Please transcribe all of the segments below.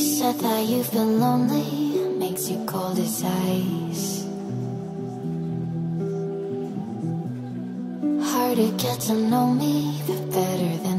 said that you've been lonely. Makes you cold as ice. Hard to get to know me, but better than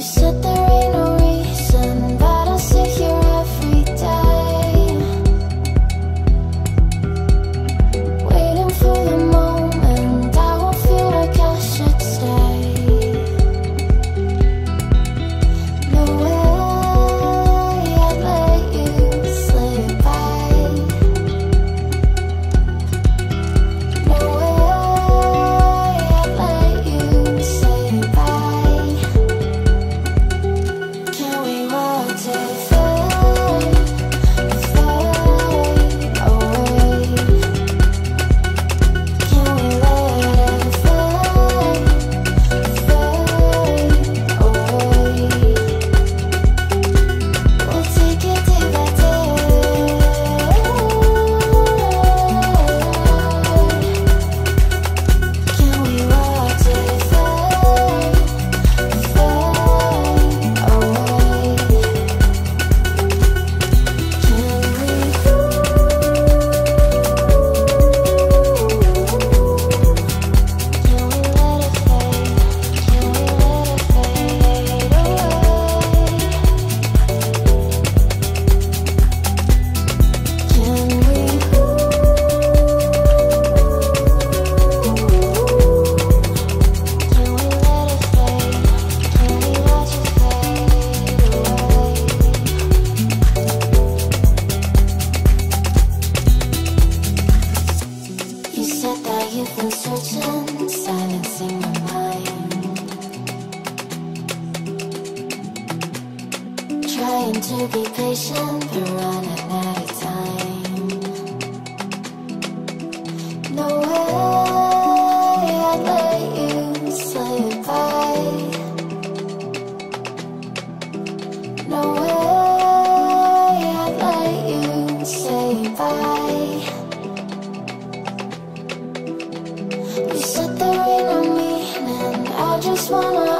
You said there ain't no to be patient, but running out of time. No way I'd let you say goodbye. No way I'd let you say goodbye. You I just wanna.